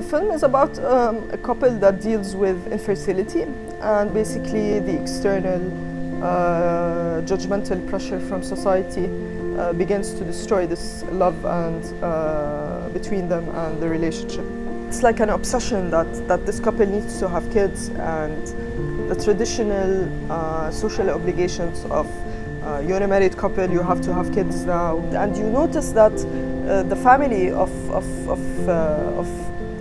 The film is about um, a couple that deals with infertility and basically the external uh, judgmental pressure from society uh, begins to destroy this love and uh, between them and the relationship. It's like an obsession that, that this couple needs to have kids and the traditional uh, social obligations of uh, you're a married couple, you have to have kids now. And you notice that uh, the family of, of, of, uh, of,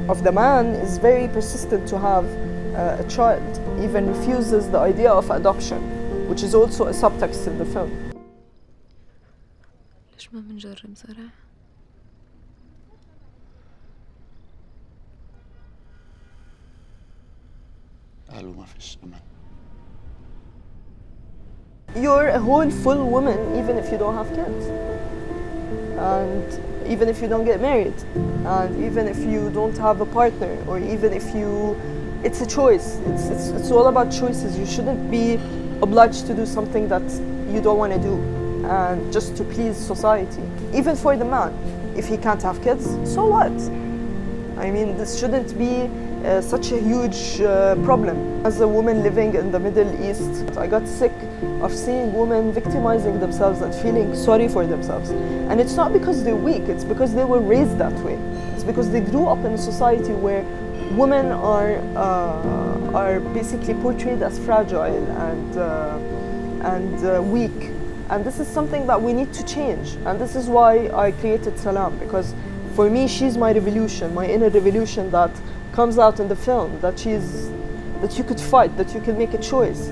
of the man is very persistent to have uh, a child, even refuses the idea of adoption, which is also a subtext in the film. ليش ما بنجرب زرع؟ قالوا ما فيش امل You're a whole full woman even if you don't have kids. And even if you don't get married. And even if you don't have a partner. Or even if you. It's a choice. It's, it's, it's all about choices. You shouldn't be obliged to do something that you don't want to do. And just to please society. Even for the man. If he can't have kids, so what? I mean, this shouldn't be uh, such a huge uh, problem. As a woman living in the Middle East, I got sick of seeing women victimizing themselves and feeling sorry for themselves. And it's not because they're weak, it's because they were raised that way. It's because they grew up in a society where women are, uh, are basically portrayed as fragile and, uh, and uh, weak. And this is something that we need to change. And this is why I created Salam, because for me, she's my revolution, my inner revolution that comes out in the film, that she's that you could fight, that you can make a choice.